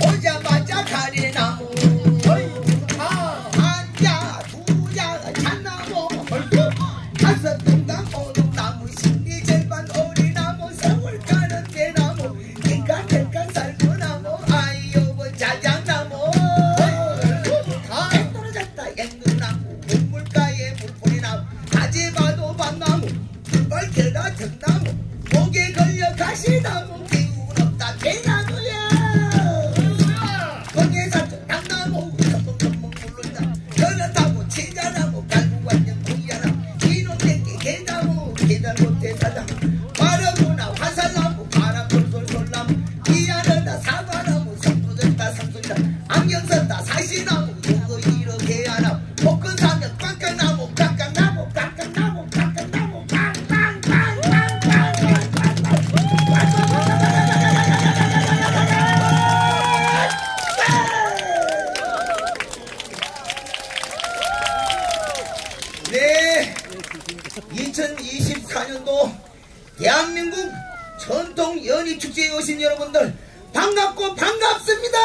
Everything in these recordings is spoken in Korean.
我们 2024년도 대한민국 전통 연희 축제에 오신 여러분들 반갑고 반갑습니다.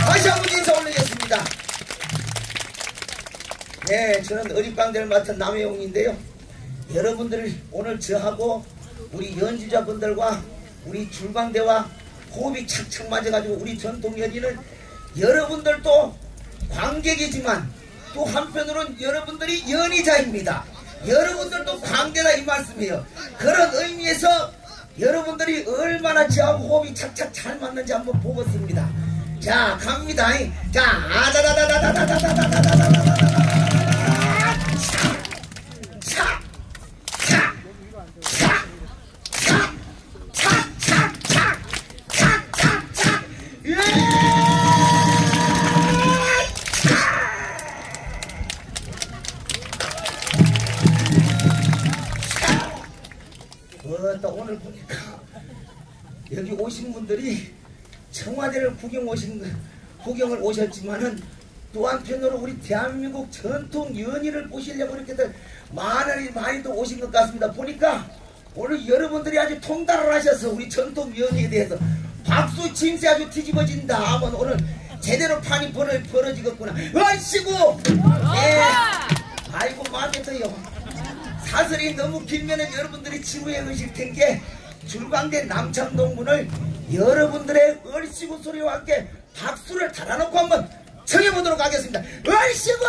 다시 한번 인사 올리겠습니다. 네, 저는 어립방대를 맡은 남해용인데요. 여러분들 오늘 저하고 우리 연주자분들과 우리 줄방대와 호흡이 착착 맞아가지고 우리 전통 연희는 여러분들도 관객이지만 또 한편으로는 여러분들이 연희자입니다. 여러분들도 관계다 이 말씀이에요. 그런 의미에서 여러분들이 얼마나 저하고 호흡이 착착 잘 맞는지 한번 보겠습니다. 자 갑니다. 자 아다다다다다다다다다다다다다 오늘 보니까 여기 오신 분들이 청와대를 구경 오신 구경을 오셨지만은 또 한편으로 우리 대한민국 전통 연희를 보시려고 이렇게들 많은 많이도 오신 것 같습니다. 보니까 오늘 여러분들이 아주 통달을 하셔서 우리 전통 연희에 대해서 박수 침새 아주 뒤집어진다 하면 오늘 제대로 판이 벌어, 벌어지겠구나. 아이씨고! 예. 아이고 들어요. 사설이 너무 길면은 여러분들이 지구에 의식 텐게 줄광대 남창동문을 여러분들의 얼씨구 소리와 함께 박수를 달아놓고 한번 청해보도록 하겠습니다. 얼씨구!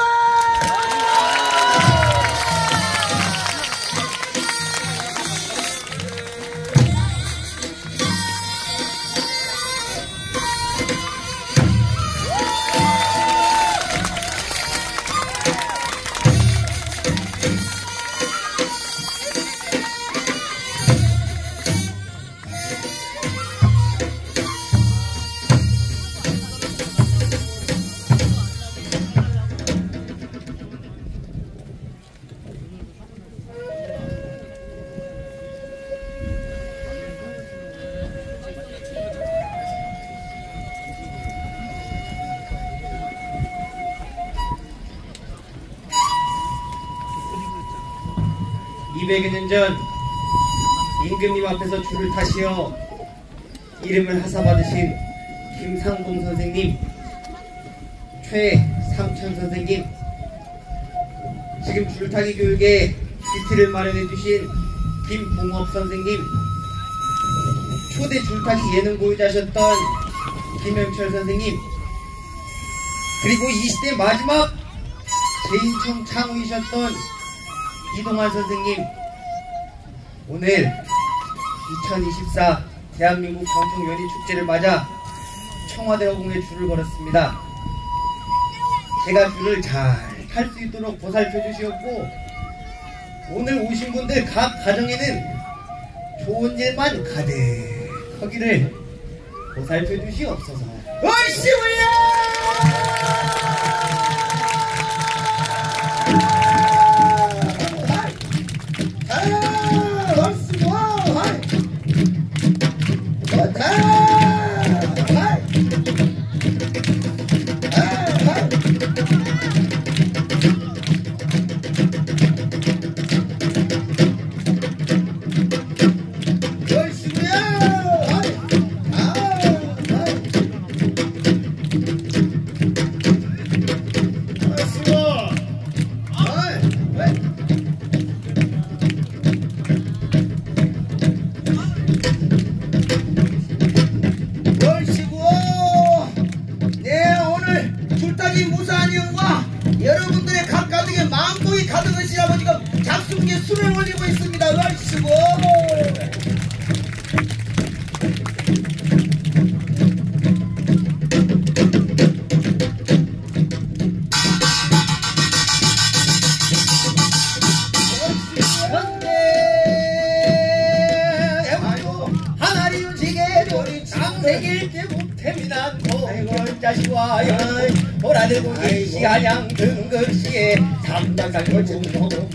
200여 년 전 임금님 앞에서 줄을 타시어 이름을 하사받으신 김상봉 선생님, 최상천 선생님, 지금 줄타기 교육에 기틀을 마련해 주신 김봉업 선생님, 초대 줄타기 예능 보유자셨던 김영철 선생님, 그리고 이 시대 마지막 제인청 창후이셨던 이동환 선생님, 오늘 2024 대한민국 전통 연희 축제를 맞아 청와대 허공에 줄을 걸었습니다. 제가 줄을 잘 탈 수 있도록 보살펴 주시었고, 오늘 오신 분들 각 가정에는 좋은 일만 가득하기를 보살펴 주시옵소서. 술을 돌아들고 일시한양 등급시에 잠잠살고 중하고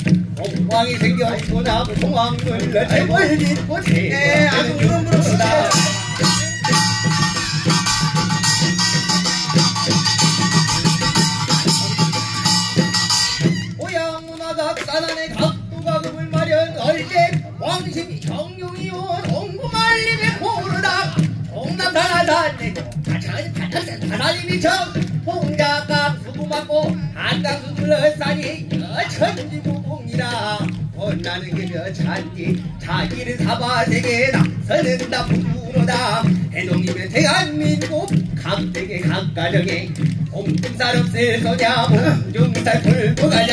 공황이 생겼구나 공황을 내벌 믿고 네, 아주 무릎 무릎시다. 자기는 사바세계 나서는다 부르다. 해동이면 대한민국 각대계 각가정에 옴뚱살 없을 거냐. 옴중살 풀고 가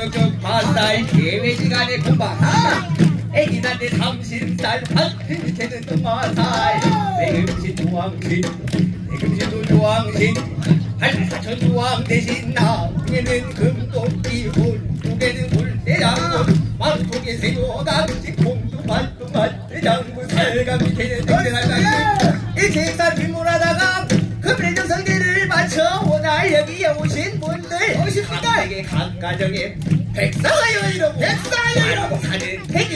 이벽저벽적 반살 분들 각가정에 백사여 이러고 백사여 이러고. 사는 백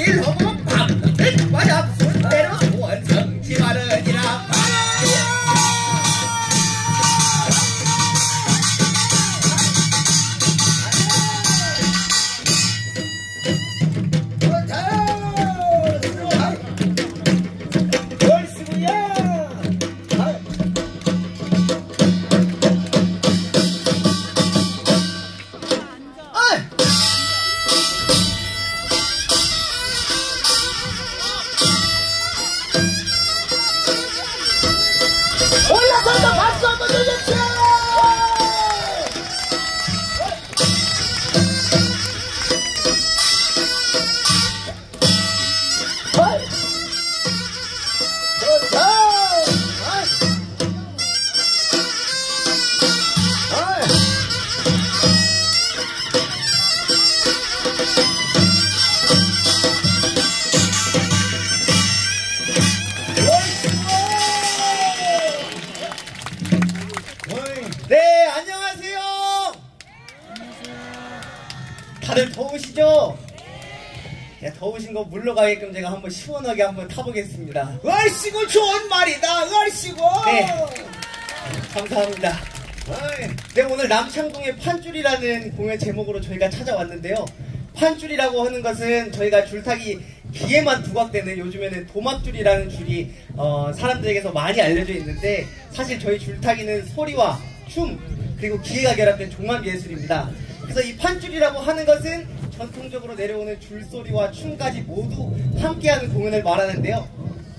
물러가게끔 제가 한번 시원하게 한번 타보겠습니다. 얼씨구 좋은 말이다. 얼씨구. 네. 감사합니다. 네, 오늘 남창동의 판줄이라는 공연 제목으로 저희가 찾아왔는데요. 판줄이라고 하는 것은 저희가 줄타기 귀에만 부각되는 요즘에는 도막줄이라는 줄이 어, 사람들에게서 많이 알려져 있는데 사실 저희 줄타기는 소리와 춤 그리고 기회가 결합된 종합 예술입니다. 그래서 이 판줄이라고 하는 것은 전통적으로 내려오는 줄소리와 춤까지 모두 함께하는 공연을 말하는데요.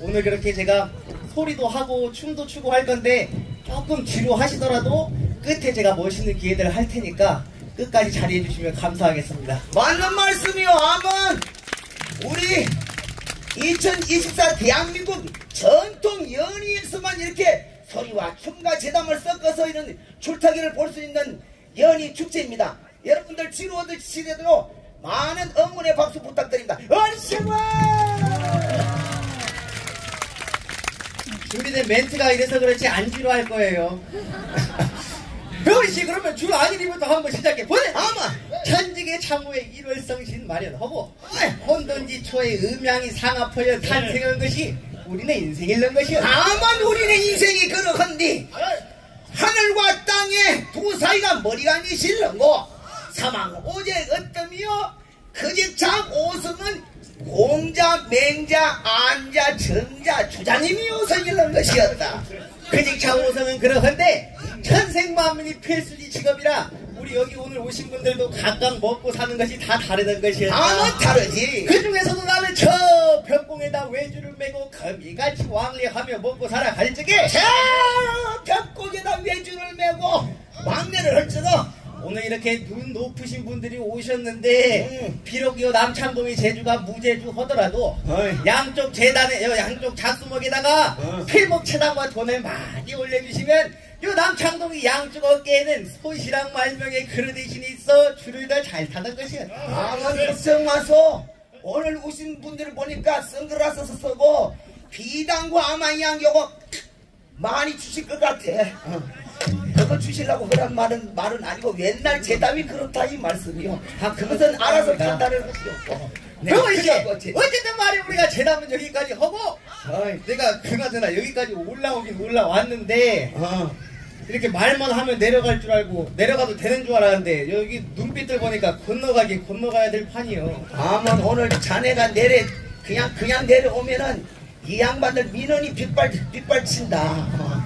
오늘 그렇게 제가 소리도 하고 춤도 추고 할 건데 조금 지루하시더라도 끝에 제가 멋있는 기회들을 할 테니까 끝까지 자리해 주시면 감사하겠습니다. 맞는 말씀이요. 아멘. 우리 2024 대한민국 전통 연희에서만 이렇게 소리와 춤과 재담을 섞어서 이런 줄타기를 볼 수 있는 연희 축제입니다. 여러분들 지루하시더라도 많은 응원의 박수 부탁드립니다. 얼씨구! 준비된 멘트가 이래서 그렇지 안 지루할 거예요. 배우리 씨 그러면 줄 아니리부터 한번 시작해 보내. 아마 천직의 창호의 일월성신 마련하고 혼돈지 초의 음양이 상합하여 탄생한 것이 우리네 인생일는 것이야. 다만 우리는 인생이 그러한디 하늘과 땅의 두 사이가 머리가 미실는고 사망. 오제 어떠며 그집참 오승은 공자 맹자 안자 정자 주자님이 오성일는 것이었다. 그직창 오성은 그러한데 천생만민이 필수지 직업이라 우리 여기 오늘 오신 분들도 각각 먹고 사는 것이 다 다르던 것이었다. 다만 다르지. 그 중에서도 나는 저 벽공에다 외주를 메고 거미같이 왕래하며 먹고 살아갈 적에 저 벽곡에다 외주를 메고 왕래를 할 적은 오늘 이렇게 눈 높으신 분들이 오셨는데 음. 비록 이 남창동이 제주가 무제주 하더라도 어이. 양쪽 재단에 여 양쪽 자수목에다가 어. 필목 체당과 돈을 많이 올려주시면 요 남창동이 양쪽 어깨에는 소시랑 말명의 그릇이신이 있어 줄을 더 잘 타는 것이야. 강원성 와서 오늘 오신 분들을 보니까 선글라스 쓰고 비단과 아마이양 요거 많이 주실 것 같아. 어. 그거 주시려고 그런 말은 말은 아니고 옛날 재담이 그렇다 이 말씀이요. 아 그것은 알아서 판단을 하시오. 네, 어쨌든 말이 우리가 재담은 여기까지 하고 어이, 내가 그나저나 여기까지 올라오긴 올라왔는데 어. 이렇게 말만 하면 내려갈 줄 알고 내려가도 되는 줄 알았는데 여기 눈빛들 보니까 건너가기 건너가야 될 판이요. 아만 오늘 자네가 내려 그냥 그냥 내려오면은 이 양반들 민원이 빗발 빗발친다.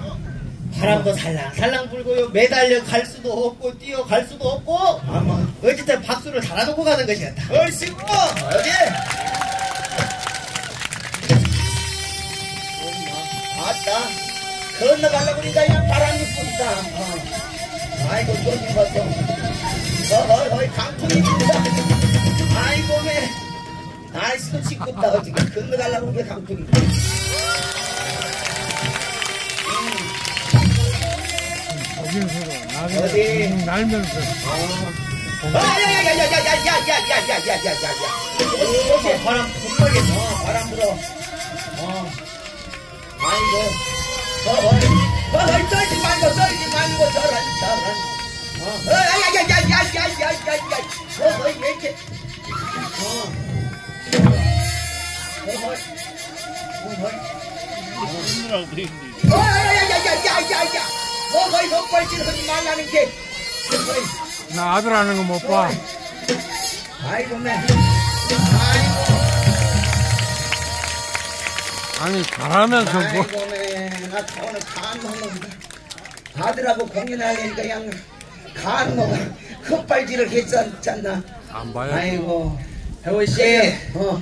어. 바람도 살랑 살랑 불고요. 매달려 갈 수도 없고 뛰어 갈 수도 없고 아마 어쨌든 박수를 달아놓고 가는 것이었다. 얼씨구 어디? 아따 건너가려고 그러니까 그냥 바람이 분다 어. 아이고 조심 봤어 어허이 허이 강풍이 분다 아이고 매 날씨도 춥겠다 어떻게 건너가려고 그러니까 강풍이 분다 어디? 나중에 음, 날면서 야야야야야야야야야야야야야야 조심 바람 겁나게 어, 바람 불어. 어. 아이고. 어허이, 떨지 말고, 떨지 말고, 저런, 저런. 어. 어, 야야야야야야야야야. 어허이, 왜 이렇게. 어. 어허이. 어허이. 어, 야야야야야야야 야. 어허이, 넉발질 하지 말라는 게. 나 아들 하는 거 못 봐. 아이고, 매. 아이고. 아니 잘하면서 뭐 아이고 매나 오늘 간 먹는다 아들하고 공연하려니까 그냥 간 먹어 헛발질을 했잖아 안 봐요. 아이고 배원 씨. 어,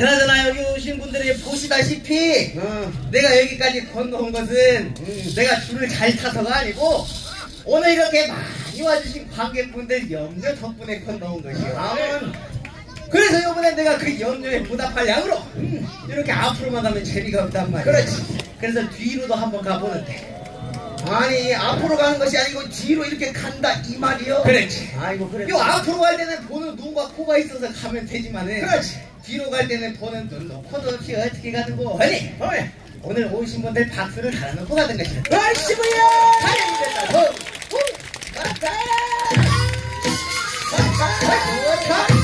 그나저나 여기 오신 분들이 보시다시피 어. 내가 여기까지 건너온 것은 음. 내가 줄을 잘 타서가 아니고 오늘 이렇게 많이 와주신 관객분들 염려 덕분에 건너온 것이요. 아은 그래서 이번에 내가 그 염려에 보답할 양으로 이렇게 앞으로만 가면 재미가 없단 말이야. 그렇지. 그래서 뒤로도 한번 가보는데. 아니 앞으로 가는 것이 아니고 뒤로 이렇게 간다 이 말이요 그렇지. 아이고 그래 요 앞으로 갈 때는 보는 눈과 코가 있어서 가면 되지만은 그렇지. 뒤로 갈 때는 보는 눈도 코도 없이 어떻게 가는 거 아니 오늘 오신 분들 박수를 달아놓고 가는 것이다. 얼씨구야 사연이 됐다. 호! 가자 가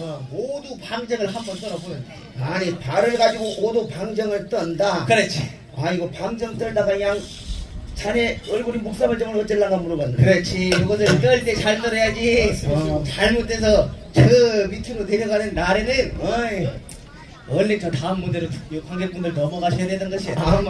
어. 모두 방정을 한번 떨어보는데. 아니 발을 가지고 오도 방정을 떤다 그렇지. 아이고 방정 떨다가 그냥 자네 얼굴이 묵사발정을 어쩌려가 물어봤네. 그렇지. 이것을 떨 때 잘 떨어야지. 어. 잘못돼서 저 밑으로 내려가는 날에는 어이, 얼른 저 다음 무대로 이 관객분들 넘어가셔야 되는 것이야. 아,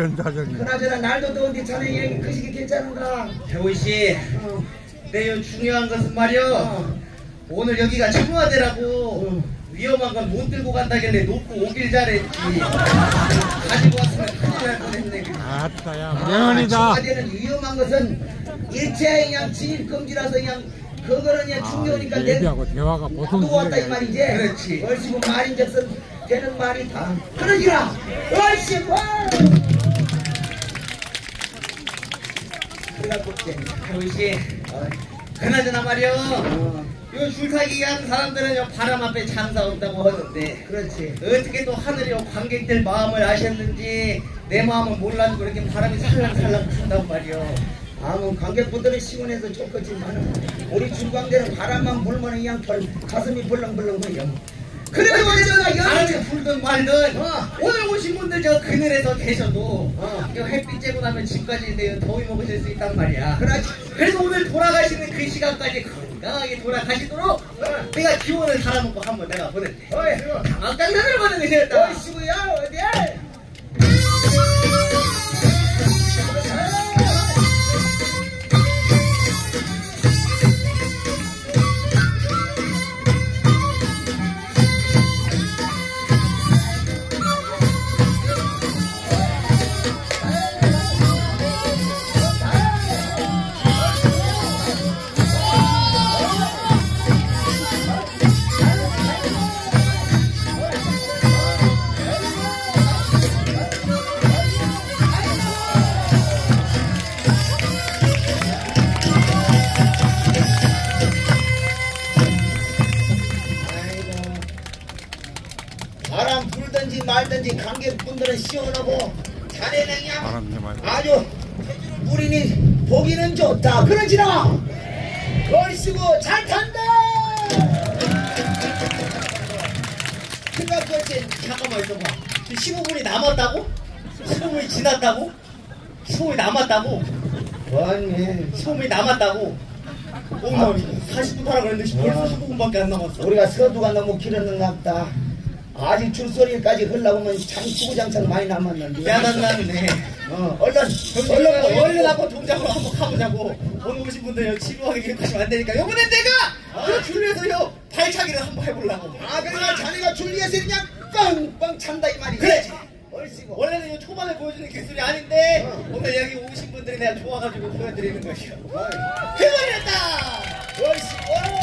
아이고, 부전자전이. 그나저나, 날도 더운데 자네 여행 그 시기 괜찮은가? 태훈 씨, 어, 내요 중요한 것은 말이요. 어. 오늘 여기가 청와대라고 어. 위험한 건 못 들고 간다길래 놓고 오길 잘했지. 가지고 왔으면 큰일 날 뻔했네. 아따, 야, 아, 명언이다. 청와대는 위험한 것은 일체 그냥 진입 금지라서 그냥 그거는 그냥 아, 중요하니까 내 예비하고 대화가 보통 누웠다 이 소리가 말이지. 그렇지. 얼씨구 말인즉슨 되는 말이 다. 그러기라. 얼씨구. 이제 태훈 씨, 그나저나 말이요. 어, 요 줄타기 한 사람들은 요 바람 앞에 장사 온다고 하던데 그렇지. 어떻게 또 하늘이 요 관객들 마음을 아셨는지 내 마음을 몰라주고 이렇게 바람이 살랑살랑 분단 말이요. 아무 관객분들은 시원해서 좋겠지만 우리 줄광대는 바람만 불면 그냥 털 가슴이 벌렁벌렁거려. 그래도 어쩌나 바람이 불든 말든 어. 오늘 오신 분들 저 그늘에서 계셔도 어. 요 햇빛 쬐고 나면 집까지 더위 먹으실 수 있단 말이야. 그렇지. 그래서 오늘 돌아가시는 그 시간까지 건강하게 돌아가시도록 내가 기원을 달아놓고 한번 내가 보냈대. 어이. 강악장난을 받는 것이었다. 얼씨구야 어디? 아주 우리는 보기는 좋다. 그러지라. 얼씨구 잘 탄다. 그치 잠깐만 있어봐. 지금 15분이 남았다고? 15분이 지났다고? 15분이 남았다고? 원해 15분이 남았다고? 어머 40분 타라 그랬는데 벌써 15분밖에 안 남았어. 우리가 서두가 너무 길었는가 보다 아직 줄소리까지 흘러보면 참 수구장창 많이 남았는데. 야단났네 어, 얼른 얼른 얼른 얼른 한번 동작으로 한번 가보자고. 오늘 오신 분들 지루하게 기록하시면 안 되니까. 요번엔 내가 그 줄에서요 발차기를 한번 해보려고. 아 그러니까 자네가 줄리에서 그냥 뻥뻥 찬다 이 말이지. 그래. 얼씨구. 원래는 이 초반에 보여주는 기술이 아닌데 어. 오늘 여기 오신 분들이 내가 좋아가지고 보여드리는 것이요 해버렸다! 얼씨구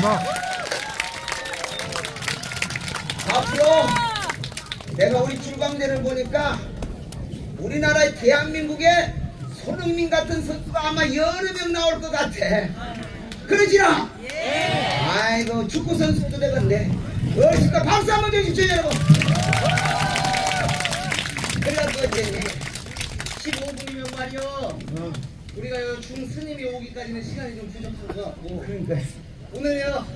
잘한다. 앞으로 내가 우리 줄광대를 보니까 우리나라의 대한민국의 손흥민 같은 선수가 아마 여러 명 나올 것 같아. 그러지나? 아이고 축구 선수도 되겠네. 얼씨가 박수 한번 주십시오 여러분. 그래가지고 이제 15분이면 말이요 우리가 요 중스님이 오기까지는 시간이 좀 부족한 것 같고 그러니까 오늘요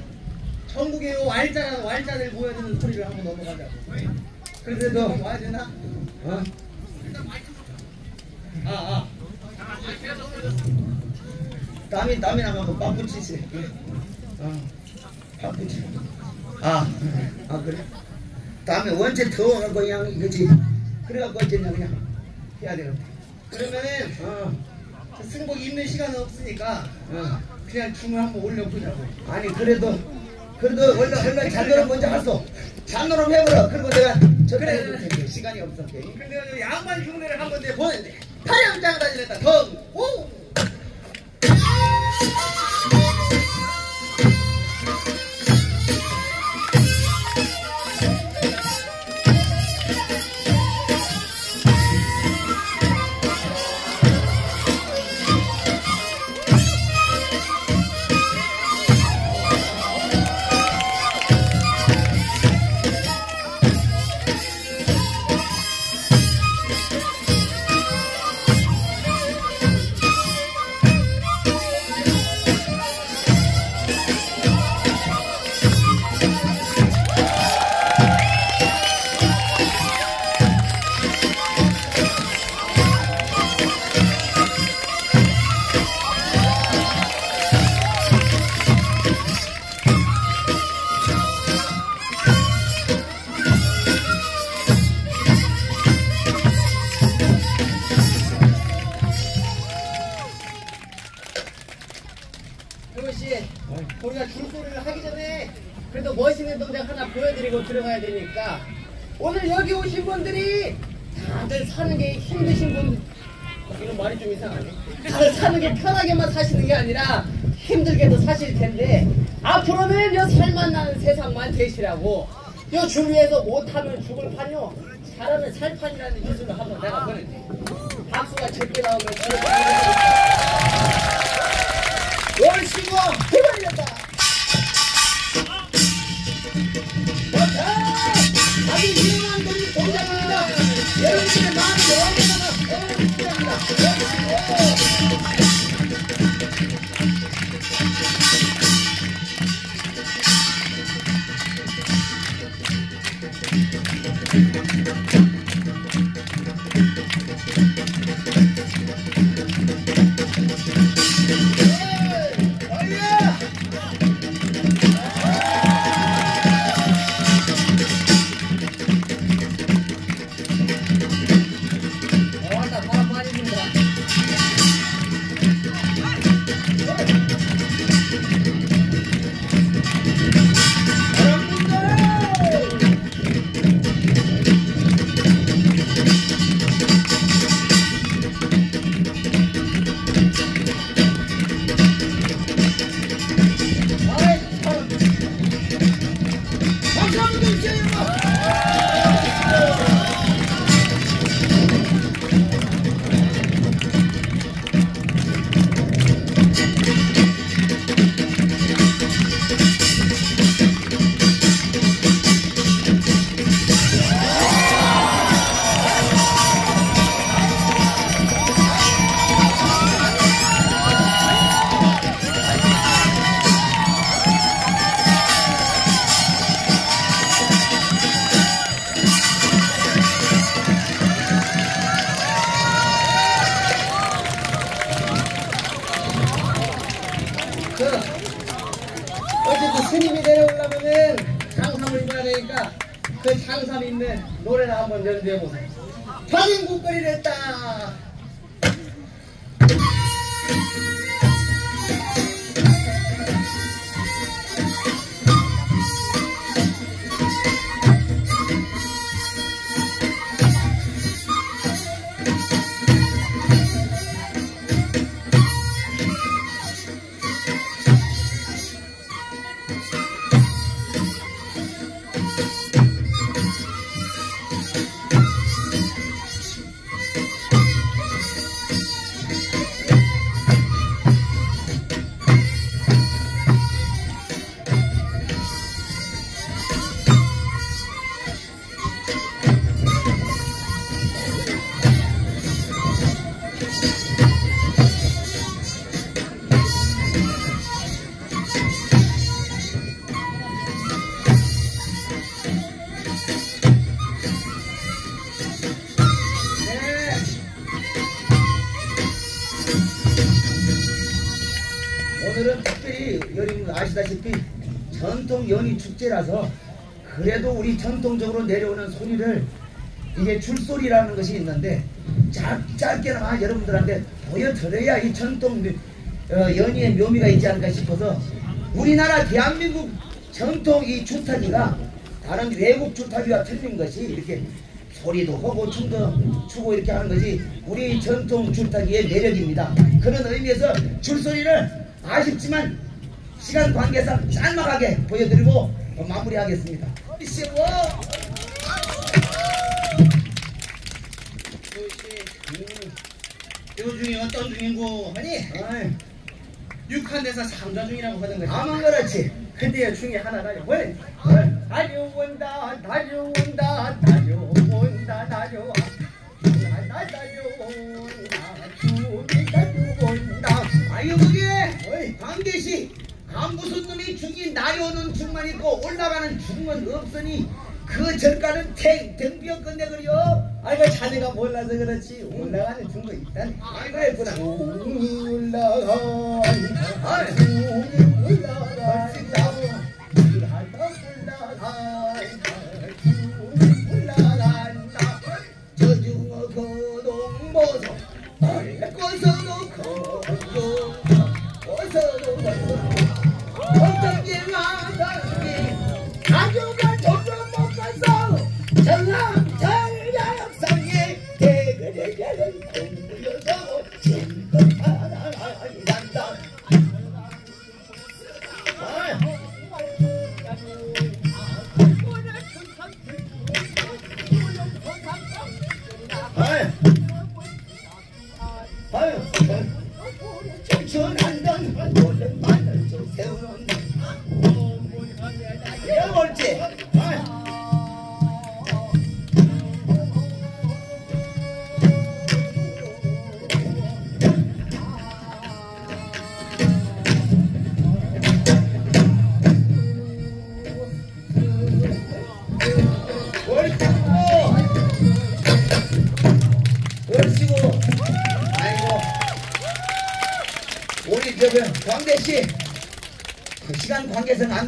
알짜 알짜들 모여야 되는 소리를 한번 넘어가자고. 그래서 너 와야 되나? 어? 아 아. 땀이 땀이 나면 빠꾸치지. 어. 빠꾸치. 아, 아 그래. 다음에 원체 더워갖고 그냥 이거지. 그래갖고 이제 그냥 해야 되는데. 그러면은 어, 저 승복 입는 시간은 없으니까 어. 그냥 춤을 한번 올려보자고. 아니 그래도 그래도 원래 원래 잔노름 먼저 할수 잔노름 해보라. 그리고 내가 저 그래. 시간이 없어. 오케이. 근데 요 양반 흉내를 한번 내 보는데 타령장 다니랬다 덩 오 효씨 우리가 줄소리를 하기 전에 그래도 멋있는 동작 하나 보여드리고 들어가야 되니까 오늘 여기 오신 분들이 다들 사는 게 힘드신 분 이런 말이 좀 이상하네. 다들 사는 게 편하게만 사시는 게 아니라 힘들게도 사실 텐데 앞으로는 요 살만 나는 세상만 되시라고 요 주위에서 못하면 죽을 판요. 잘하면 살 판이라는 기술을 한번 내가 보냈네 박수가 적게 나오면 열심히 해버리겠 입어야 되니까 그 장삼 입는 노래를 한번 연주해보세요. 방인국거리를 했다. 아시다시피 전통 연희 축제라서 그래도 우리 전통적으로 내려오는 소리를 이게 줄소리라는 것이 있는데 짧, 짧게나마 여러분들한테 보여드려야 이 전통 어, 연희의 묘미가 있지 않을까 싶어서 우리나라 대한민국 전통 이 줄타기가 다른 외국 줄타기와 틀린 것이 이렇게 소리도 하고 춤도 추고 이렇게 하는 것이 우리 전통 줄타기의 매력입니다. 그런 의미에서 줄소리를 아쉽지만 시간 관계상 짤막하게 보여드리고 어, 마무리하겠습니다. 요 중에 어떤 중이고 아이, 육한대사 상좌 중이라고 하는 거지. 아만 그렇지. 근데 요 중에 하나가 뭘? 뭘? 달려온다 달려온다 달려온다 달려와 나 달려온다 죽이 달려온다 아유 그게 광대시 아 무슨 놈이 죽이 날려오는 죽만 있고 올라가는 죽은 없으니 그 절가는 탱탱 비어 끝내버려 아이고 자네가 몰라서 그렇지. 올라가는 중거 있다니 아이고 아이. 올라간다 올라간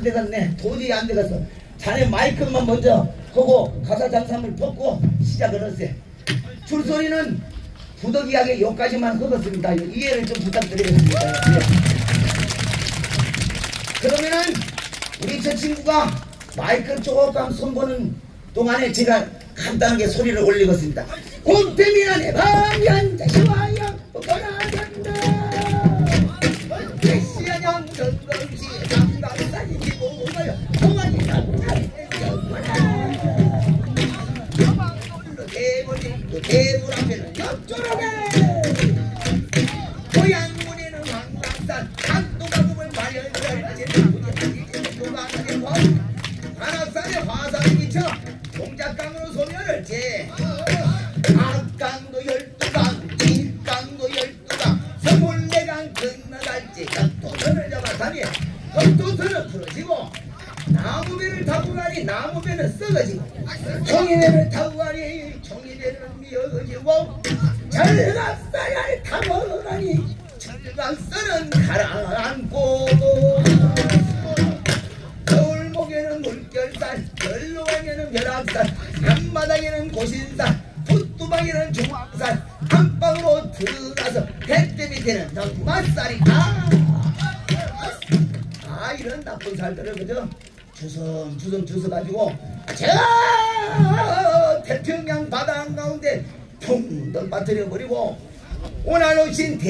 되겠네. 도저히 안 되겠어. 자네 마이크만 먼저 하고 가사 장삼을 벗고 시작을 하세요. 줄소리는 부득이하게 여기까지만 하겠습니다. 이해를 좀 부탁드리겠습니다. 예. 그러면은 우리 저 친구가 마이크 조금 손보는 동안에 제가 간단하게 소리를 올리겠습니다. 곰태미나 내 방연 다시와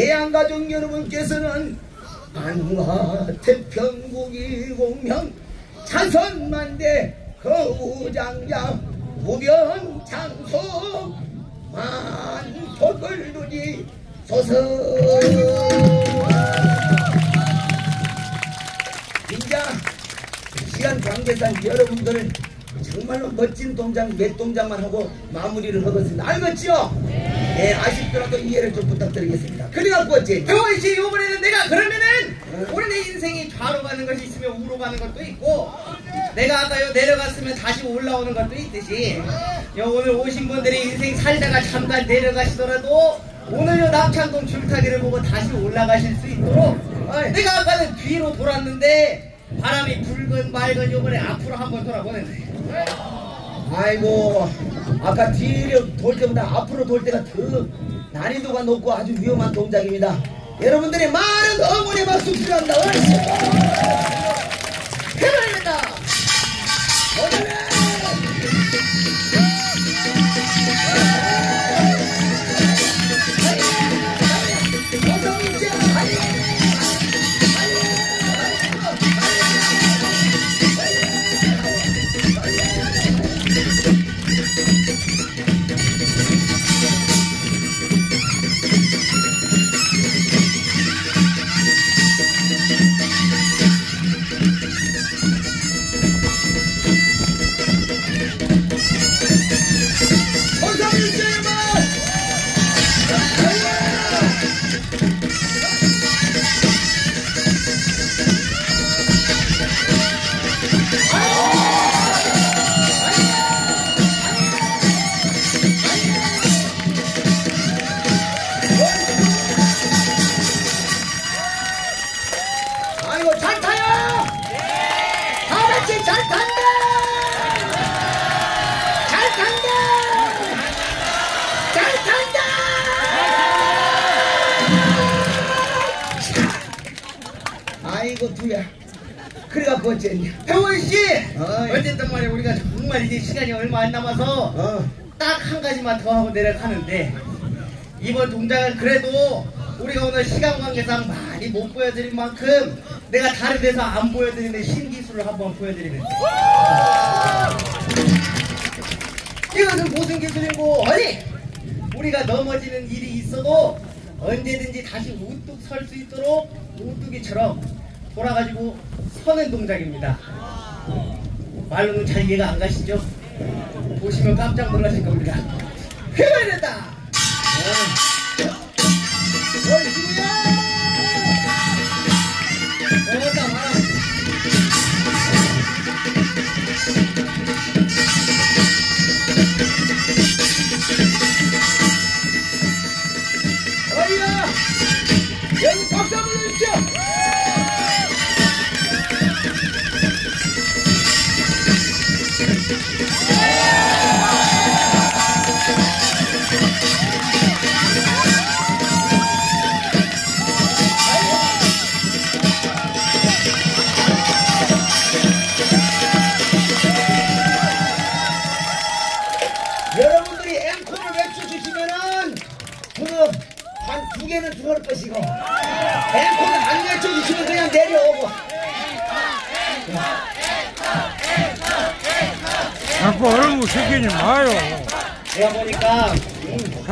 대한가족 여러분께서는 안와 태평국이 공명 자선만대 거우장야 우변 장소 만복을 누리 소서. 인자 시간 관계상 여러분들 정말로 멋진 동작 몇 동작만 하고 마무리를 하겠습니다 알겠죠? 네 아쉽더라도 이해를 좀 부탁드리겠습니다 그래갖고 어째 그것이 요번에는 내가 그러면은 우리 내 인생이 좌로 가는 것이 있으면 우로 가는 것도 있고 내가 아까 요 내려갔으면 다시 올라오는 것도 있듯이 요 오늘 오신 분들이 인생 살다가 잠깐 내려가시더라도 오늘 요 남창동 줄타기를 보고 다시 올라가실 수 있도록 어이. 내가 아까는 뒤로 돌았는데 바람이 붉은 맑은 요번에 앞으로 한번 돌아보는데 아이고 아까 뒤로 돌 때보다 앞으로 돌 때가 더 난이도가 높고 아주 위험한 동작입니다. 여러분들의 많은 응원의 박수 필요합니다. 어르신. 해발입니다. 아이고 두야. 그래갖고 어쨌냐? 태원 씨 어이. 어쨌든 말이야 우리가 정말 이제 시간이 얼마 안 남아서 어. 딱한 가지만 더 하고 내려가는데 이번 동작은 그래도 우리가 오늘 시간 관계상 많이 못 보여드린 만큼 내가 다른 데서 안 보여드리는 신기술을 한번 보여드리는데 이것은 무슨 기술이고 아니 우리가 넘어지는 일이 있어도 언제든지 다시 우뚝 설 수 있도록 우뚝이처럼 돌아가지고 서는 동작입니다 말로는 잘 이해가 안 가시죠? 보시면 깜짝 놀라실 겁니다. 해봐야 된다! 얼씨구야.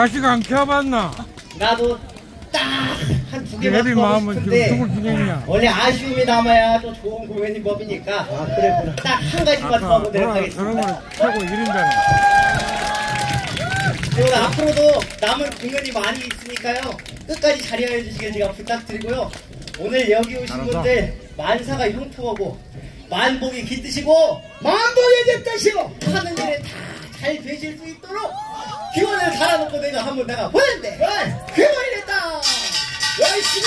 자식 안 키워봤나? 나도 딱 한 두 개만 하고 마음은 지금 싶은데 죽을 지경이야. 원래 아쉬움이 남아야 또 좋은 공연인 법이니까 아 그랬구나 딱 한 가지만 더 내려가겠습니다. 걸 최고 이른다네. 그리고 앞으로도 남은 공연이 많이 있으니까요. 끝까지 자리해 주시길 제가 부탁드리고요. 오늘 여기 오신 알았어. 분들 만사가 형통하고 만복이 깃드시고 만보의 됐다시오 하는 일에 다 잘 되실 수 있도록 기 원을 달아놓고 내가 한번 내가 보는데. 어이 그만이 됐다. 열심히